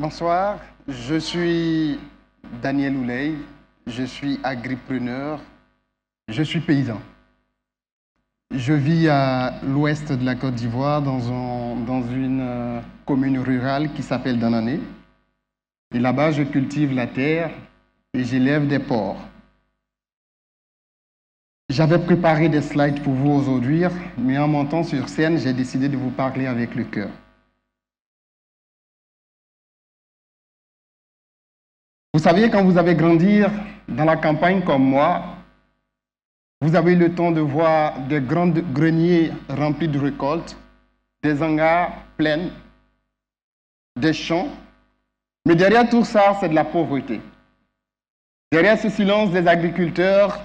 Bonsoir, je suis Daniel Ouley, je suis agripreneur, je suis paysan. Je vis à l'ouest de la Côte d'Ivoire dans, une euh, commune rurale qui s'appelle Danané. Et là-bas, je cultive la terre et j'élève des porcs. J'avais préparé des slides pour vous aujourd'hui, mais en montant sur scène, j'ai décidé de vous parler avec le cœur. Vous savez, quand vous avez grandi dans la campagne comme moi, vous avez eu le temps de voir des grands greniers remplis de récoltes, des hangars pleins, des champs. Mais derrière tout ça, c'est de la pauvreté. Derrière ce silence des agriculteurs,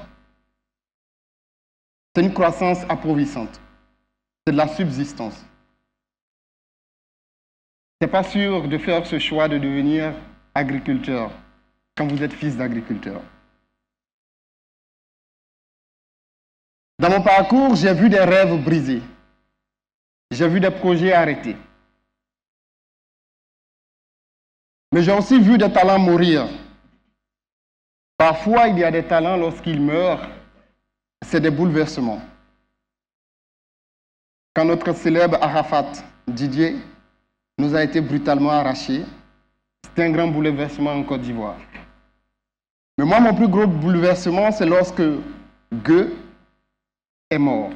c'est une croissance approvissante. C'est de la subsistance. Ce n'est pas sûr de faire ce choix de devenir agriculteur quand vous êtes fils d'agriculteur. Dans mon parcours, j'ai vu des rêves brisés. J'ai vu des projets arrêtés. Mais j'ai aussi vu des talents mourir. Parfois, il y a des talents lorsqu'ils meurent, c'est des bouleversements. Quand notre célèbre Arafat Didier nous a été brutalement arraché, c'était un grand bouleversement en Côte d'Ivoire. Mais moi, mon plus gros bouleversement, c'est lorsque Gueux est mort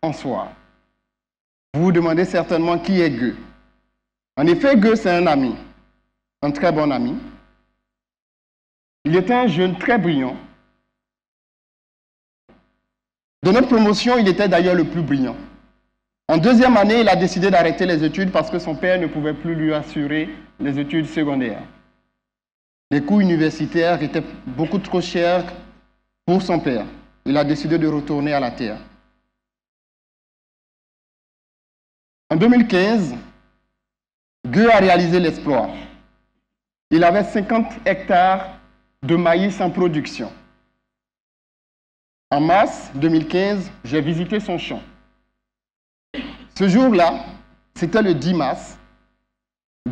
en soi. Vous vous demandez certainement qui est Gueux. En effet, Gueux, c'est un ami, un très bon ami. Il était un jeune très brillant, de notre promotion, il était d'ailleurs le plus brillant. En deuxième année, il a décidé d'arrêter les études parce que son père ne pouvait plus lui assurer les études secondaires. Les coûts universitaires étaient beaucoup trop chers pour son père. Il a décidé de retourner à la terre. En 2015, Gueux a réalisé l'exploit. Il avait 50 hectares de maïs en production. En mars 2015, j'ai visité son champ. Ce jour-là, c'était le 10 mars,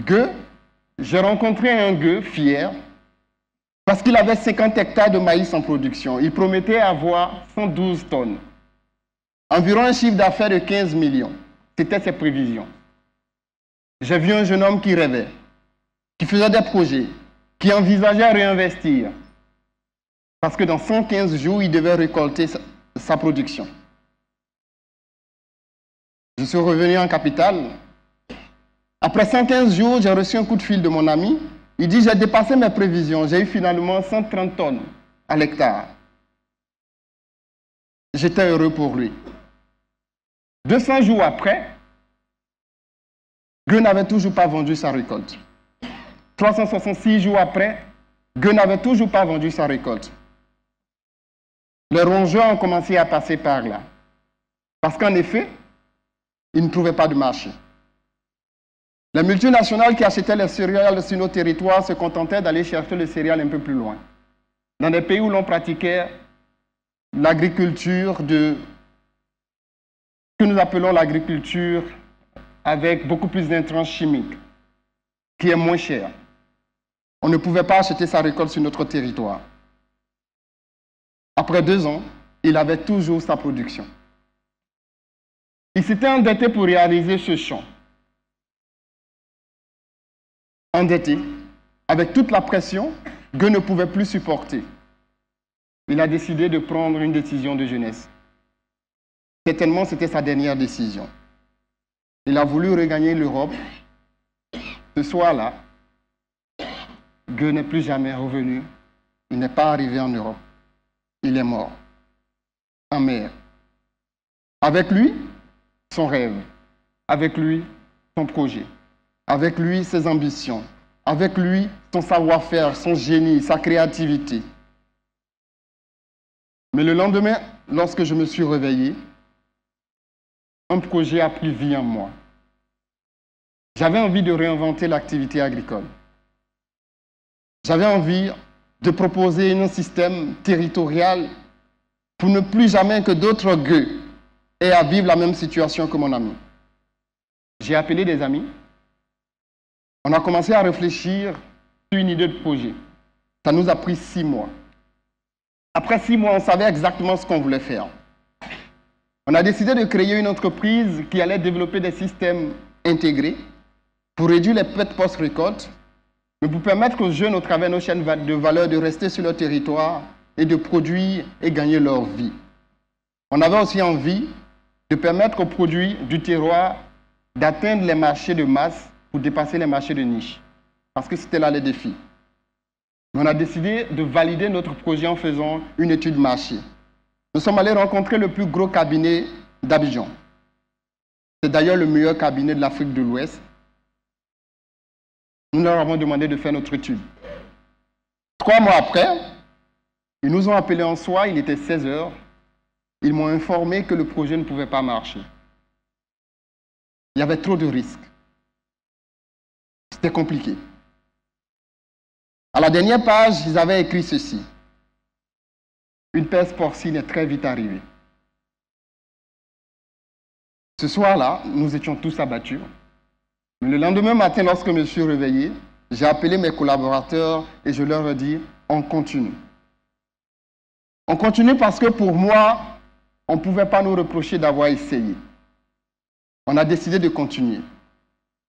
Gueux, j'ai rencontré un gueux fier parce qu'il avait 50 hectares de maïs en production. Il promettait avoir 112 tonnes, environ un chiffre d'affaires de 15 millions. C'était ses prévisions. J'ai vu un jeune homme qui rêvait, qui faisait des projets, qui envisageait réinvestir, parce que dans 115 jours, il devait récolter sa, production. Je suis revenu en capitale. Après 115 jours, j'ai reçu un coup de fil de mon ami. Il dit, j'ai dépassé mes prévisions. J'ai eu finalement 130 tonnes à l'hectare. J'étais heureux pour lui. 200 jours après, Gueux n'avait toujours pas vendu sa récolte. 366 jours après, Gueux n'avait toujours pas vendu sa récolte les rongeurs ont commencé à passer par là. Parce qu'en effet, ils ne trouvaient pas de marché. Les multinationales qui achetaient les céréales sur nos territoires se contentaient d'aller chercher les céréales un peu plus loin. Dans des pays où l'on pratiquait l'agriculture de que nous appelons l'agriculture avec beaucoup plus d'intrants chimiques, qui est moins cher. On ne pouvait pas acheter sa récolte sur notre territoire. Après deux ans, il avait toujours sa production. Il s'était endetté pour réaliser ce champ. Endetté, avec toute la pression que ne pouvait plus supporter. Il a décidé de prendre une décision de jeunesse. Certainement, c'était sa dernière décision. Il a voulu regagner l'Europe. Ce soir-là, Gueux n'est plus jamais revenu. Il n'est pas arrivé en Europe il est mort en mer. Avec lui, son rêve. Avec lui, son projet. Avec lui, ses ambitions. Avec lui, son savoir-faire, son génie, sa créativité. Mais le lendemain, lorsque je me suis réveillé, un projet a pris vie en moi. J'avais envie de réinventer l'activité agricole. J'avais envie de proposer un système territorial pour ne plus jamais que d'autres gueux aient à vivre la même situation que mon ami. J'ai appelé des amis On a commencé à réfléchir sur une idée de projet. Ça nous a pris six mois. Après six mois, on savait exactement ce qu'on voulait faire. On a décidé de créer une entreprise qui allait développer des systèmes intégrés pour réduire les pertes post-récolte, mais pour permettre aux jeunes, au travers de nos chaînes de valeur, de rester sur leur territoire et de produire et gagner leur vie. On avait aussi envie de permettre aux produits du terroir d'atteindre les marchés de masse pour dépasser les marchés de niche, parce que c'était là le défi. On a décidé de valider notre projet en faisant une étude marché. Nous sommes allés rencontrer le plus gros cabinet d'Abidjan. C'est d'ailleurs le meilleur cabinet de l'Afrique de l'Ouest. Nous leur avons demandé de faire notre étude. Trois mois après, ils nous ont appelés en soir, il était 16 heures. Ils m'ont informé que le projet ne pouvait pas marcher. Il y avait trop de risques. C'était compliqué. À la dernière page, ils avaient écrit ceci. Une peste porcine est très vite arrivée. Ce soir-là, nous étions tous abattus. Mais le lendemain matin, lorsque je me suis réveillé, j'ai appelé mes collaborateurs et je leur ai dit, on continue. On continue parce que pour moi, on ne pouvait pas nous reprocher d'avoir essayé. On a décidé de continuer.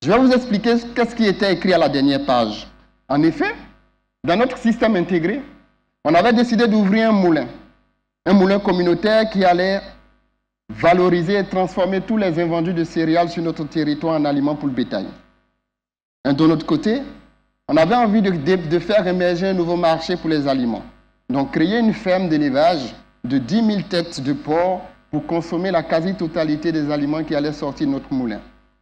Je vais vous expliquer ce qui était écrit à la dernière page. En effet, dans notre système intégré, on avait décidé d'ouvrir un moulin, un moulin communautaire qui allait valoriser et transformer tous les invendus de céréales sur notre territoire en aliments pour le bétail. Et de l'autre côté, on avait envie de, de, faire émerger un nouveau marché pour les aliments. Donc créer une ferme d'élevage de 10 000 têtes de porc pour consommer la quasi-totalité des aliments qui allaient sortir de notre moulin.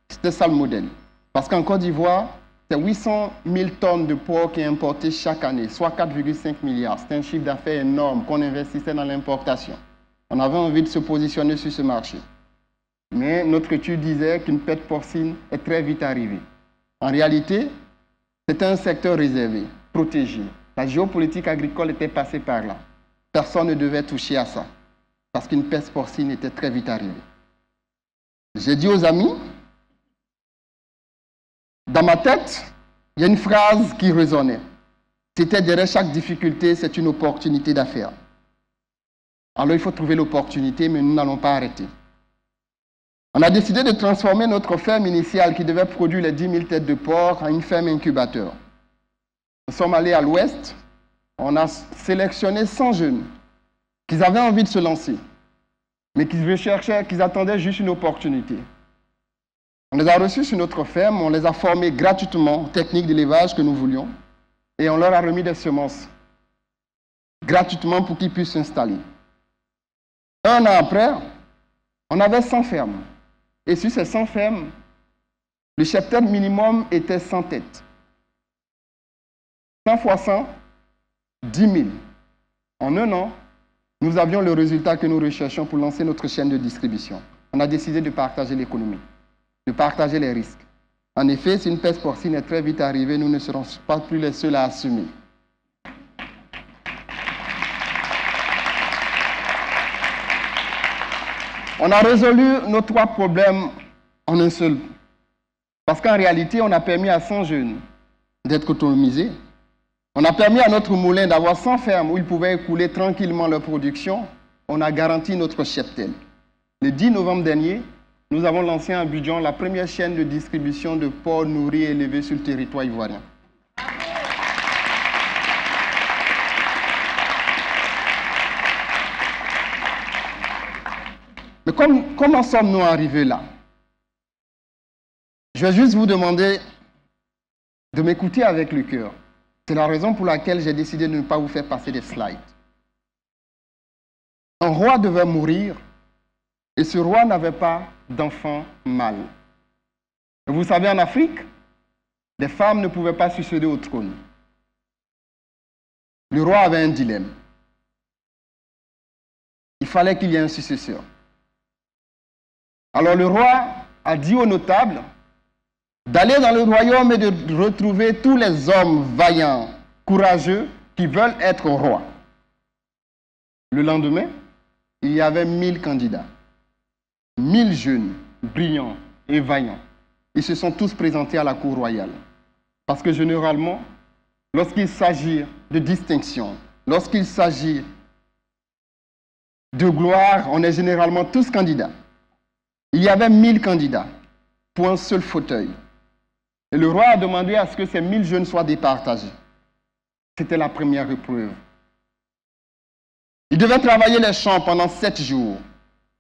C'était ça le modèle. Parce qu'en Côte d'Ivoire, c'est 800 000 tonnes de porc qui est importé chaque année, soit 4,5 milliards. C'est un chiffre d'affaires énorme qu'on investissait dans l'importation. On avait envie de se positionner sur ce marché. Mais notre étude disait qu'une pète porcine est très vite arrivée. En réalité, c'était un secteur réservé, protégé. La géopolitique agricole était passée par là. Personne ne devait toucher à ça, parce qu'une peste porcine était très vite arrivée. J'ai dit aux amis, dans ma tête, il y a une phrase qui résonnait. C'était derrière chaque difficulté, c'est une opportunité d'affaires. Alors il faut trouver l'opportunité, mais nous n'allons pas arrêter. On a décidé de transformer notre ferme initiale qui devait produire les 10 000 têtes de porc en une ferme incubateur. Nous sommes allés à l'ouest, on a sélectionné 100 jeunes qui avaient envie de se lancer, mais qui recherchaient, qui attendaient juste une opportunité. On les a reçus sur notre ferme, on les a formés gratuitement aux techniques d'élevage que nous voulions, et on leur a remis des semences gratuitement pour qu'ils puissent s'installer. Un an après, on avait 100 fermes. Et sur ces 100 fermes, le cheptel minimum était 100 têtes. 100 fois 100, 10 000. En un an, nous avions le résultat que nous recherchions pour lancer notre chaîne de distribution. On a décidé de partager l'économie, de partager les risques. En effet, si une peste porcine est très vite arrivée, nous ne serons pas plus les seuls à assumer. On a résolu nos trois problèmes en un seul. Parce qu'en réalité, on a permis à 100 jeunes d'être autonomisés. On a permis à notre moulin d'avoir 100 fermes où ils pouvaient écouler tranquillement leur production. On a garanti notre cheptel. Le 10 novembre dernier, nous avons lancé à Abidjan la première chaîne de distribution de porcs nourris et élevés sur le territoire ivoirien. Mais comment sommes-nous arrivés là? Je vais juste vous demander de m'écouter avec le cœur. C'est la raison pour laquelle j'ai décidé de ne pas vous faire passer des slides. Un roi devait mourir et ce roi n'avait pas d'enfant mâle. vous savez, en Afrique, les femmes ne pouvaient pas succéder au trône. Le roi avait un dilemme. Il fallait qu'il y ait un successeur. Alors le roi a dit aux notables d'aller dans le royaume et de retrouver tous les hommes vaillants, courageux, qui veulent être rois. Le lendemain, il y avait mille candidats, mille jeunes, brillants et vaillants. Ils se sont tous présentés à la cour royale. Parce que généralement, lorsqu'il s'agit de distinction, lorsqu'il s'agit de gloire, on est généralement tous candidats. Il y avait mille candidats pour un seul fauteuil. Et le roi a demandé à ce que ces mille jeunes soient départagés. C'était la première épreuve. Il devait travailler les champs pendant sept jours.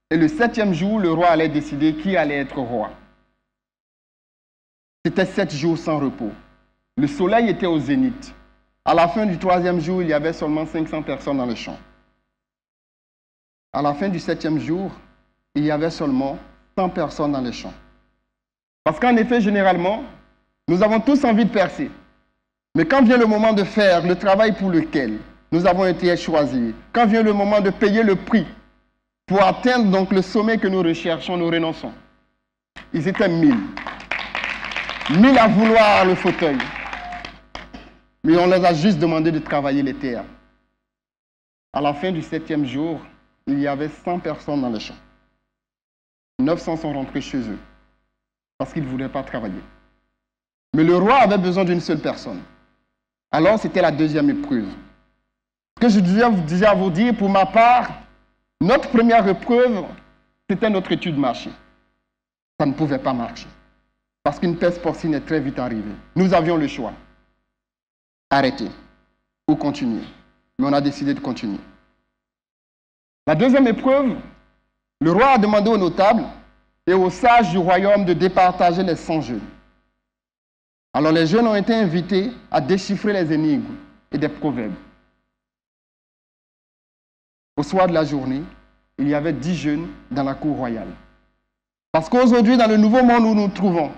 Et le septième jour, le roi allait décider qui allait être roi. C'était sept jours sans repos. Le soleil était au zénith. À la fin du troisième jour, il y avait seulement 500 personnes dans le champ. À la fin du septième jour, il y avait seulement 100 personnes dans le champ. Parce qu'en effet, généralement, nous avons tous envie de percer. Mais quand vient le moment de faire le travail pour lequel nous avons été choisis, quand vient le moment de payer le prix pour atteindre donc le sommet que nous recherchons, nous renonçons. Ils étaient mille. Mille à vouloir le fauteuil. Mais on les a juste demandé de travailler les terres. À la fin du septième jour, il y avait 100 personnes dans le champ. 900 sont rentrés chez eux parce qu'ils ne voulaient pas travailler. Mais le roi avait besoin d'une seule personne. Alors c'était la deuxième épreuve. Ce que je devais déjà vous dire, pour ma part, notre première épreuve, c'était notre étude marché. Ça ne pouvait pas marcher. Parce qu'une peste porcine est très vite arrivée. Nous avions le choix. Arrêter ou continuer. Mais on a décidé de continuer. La deuxième épreuve, le roi a demandé aux notables et aux sages du royaume de départager les 100 jeunes. Alors les jeunes ont été invités à déchiffrer les énigmes et des proverbes. Au soir de la journée, il y avait dix jeunes dans la cour royale. Parce qu'aujourd'hui, dans le nouveau monde où nous nous trouvons,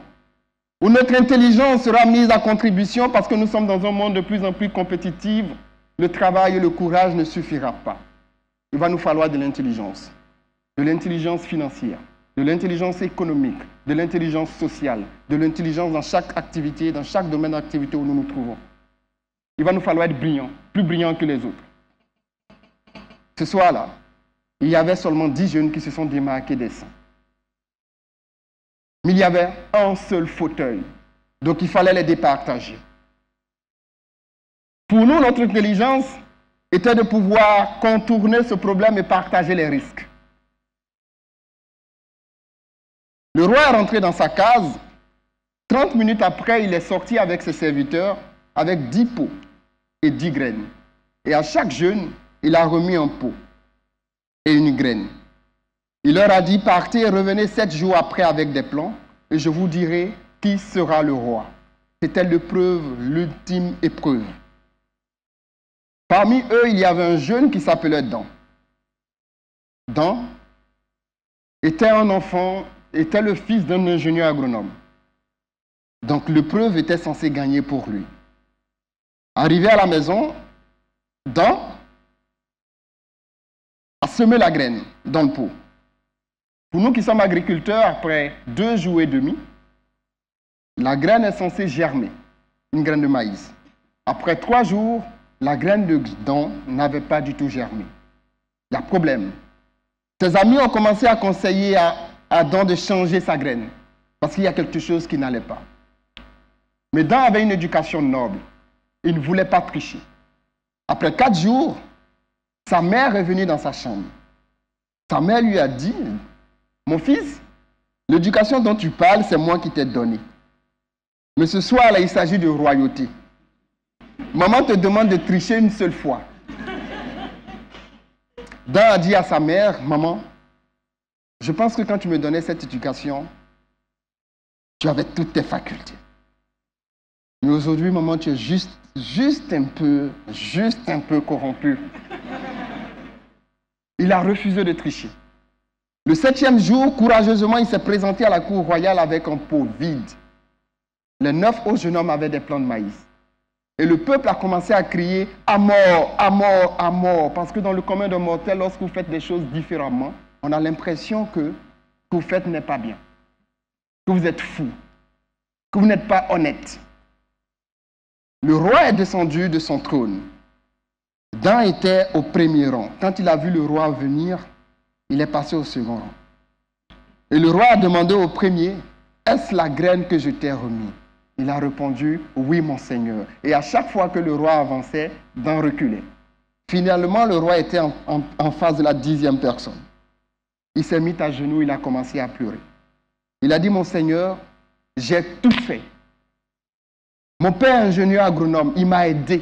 où notre intelligence sera mise à contribution parce que nous sommes dans un monde de plus en plus compétitif, le travail et le courage ne suffira pas. Il va nous falloir de l'intelligence, de l'intelligence financière, de l'intelligence économique, de l'intelligence sociale, de l'intelligence dans chaque activité, dans chaque domaine d'activité où nous nous trouvons. Il va nous falloir être brillants, plus brillants que les autres. Ce soir-là, il y avait seulement dix jeunes qui se sont démarqués des saints. Mais il y avait un seul fauteuil. Donc il fallait les départager. Pour nous, notre intelligence était de pouvoir contourner ce problème et partager les risques. Le roi est rentré dans sa case. Trente minutes après, il est sorti avec ses serviteurs avec dix pots et dix graines. Et à chaque jeune, il a remis un pot et une graine. Il leur a dit, partez et revenez sept jours après avec des plans, et je vous dirai qui sera le roi. C'était l'épreuve, l'ultime épreuve. Parmi eux, il y avait un jeune qui s'appelait Dan. Dan était un enfant, était le fils d'un ingénieur agronome. Donc l'épreuve était censée gagner pour lui. Arrivé à la maison, Dan a semé la graine dans le pot. Pour nous qui sommes agriculteurs, après deux jours et demi, la graine est censée germer, une graine de maïs. Après trois jours, la graine de dent n'avait pas du tout germé. Il y a problème. Ses amis ont commencé à conseiller à Adam de changer sa graine, parce qu'il y a quelque chose qui n'allait pas. Mais Dan avait une éducation noble. Il ne voulait pas tricher. Après quatre jours, sa mère est venue dans sa chambre. Sa mère lui a dit, mon fils, l'éducation dont tu parles, c'est moi qui t'ai donné. Mais ce soir-là, il s'agit de royauté. Maman te demande de tricher une seule fois. Dan a dit à sa mère, maman, je pense que quand tu me donnais cette éducation, tu avais toutes tes facultés. Mais aujourd'hui, maman, tu es juste, juste un peu, juste un peu corrompu. Il a refusé de tricher. Le septième jour, courageusement, il s'est présenté à la cour royale avec un pot vide. Les neuf autres jeunes hommes avaient des plants de maïs. Et le peuple a commencé à crier à mort, à mort, à mort. Parce que dans le commun de mortels, lorsque vous faites des choses différemment, on a l'impression que ce que vous faites n'est pas bien. Que vous êtes fou. Que vous n'êtes pas honnête. Le roi est descendu de son trône. Dan était au premier rang. Quand il a vu le roi venir, il est passé au second rang. Et le roi a demandé au premier, est-ce la graine que je t'ai remis Il a répondu, oui mon Seigneur. Et à chaque fois que le roi avançait, d'en reculer. Finalement, le roi était en face de la dixième personne. Il s'est mis à genoux, il a commencé à pleurer. Il a dit, mon Seigneur, j'ai tout fait. Mon père ingénieur agronome, il m'a aidé.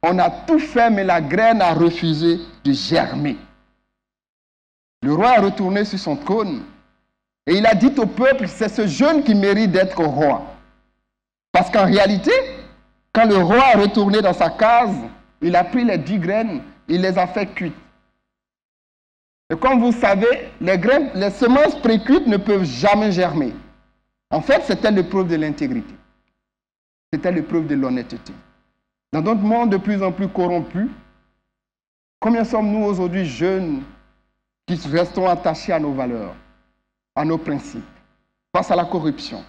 On a tout fait, mais la graine a refusé de germer. Le roi est retourné sur son trône et il a dit au peuple, c'est ce jeune qui mérite d'être roi. Parce qu'en réalité, quand le roi est retourné dans sa case, il a pris les dix graines, il les a fait cuites. Et comme vous savez, les, graines, les semences précuites ne peuvent jamais germer. En fait, c'était l'épreuve de l'intégrité. C'était l'épreuve de l'honnêteté. Dans notre monde de plus en plus corrompu, combien sommes-nous aujourd'hui jeunes qui restons attachés à nos valeurs, à nos principes, face à la corruption,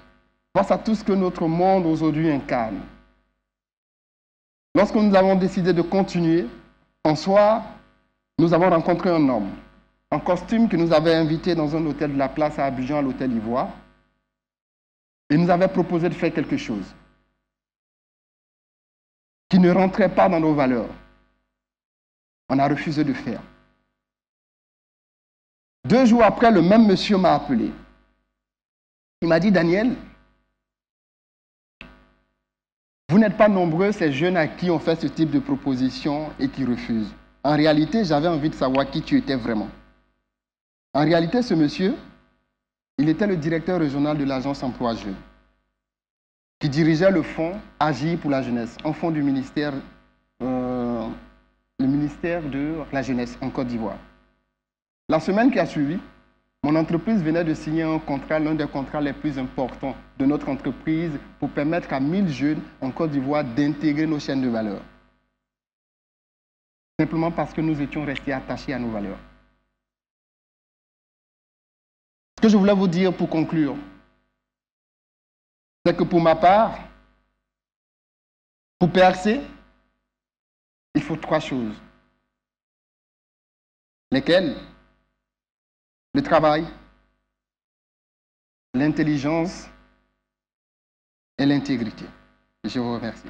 face à tout ce que notre monde aujourd'hui incarne? Lorsque nous avons décidé de continuer, en soir, nous avons rencontré un homme en costume qui nous avait invités dans un hôtel de la place à Abidjan, à l'hôtel Ivoire. Il nous avait proposé de faire quelque chose qui ne rentrait pas dans nos valeurs. On a refusé de faire. Deux jours après, le même monsieur m'a appelé. Il m'a dit, Daniel, vous n'êtes pas nombreux, ces jeunes à qui on fait ce type de proposition et qui refusent. En réalité, j'avais envie de savoir qui tu étais vraiment. En réalité, ce monsieur, il était le directeur régional de l'agence emploi jeune, qui dirigeait le fonds Agir pour la jeunesse, un fonds du ministère, euh, le ministère de la jeunesse en Côte d'Ivoire. La semaine qui a suivi, mon entreprise venait de signer un contrat, l'un des contrats les plus importants de notre entreprise pour permettre à 1000 jeunes en Côte d'Ivoire d'intégrer nos chaînes de valeur. Simplement parce que nous étions restés attachés à nos valeurs. Ce que je voulais vous dire pour conclure, c'est que pour ma part, pour percer, il faut trois choses. Lesquelles? Le travail, l'intelligence et l'intégrité. Je vous remercie.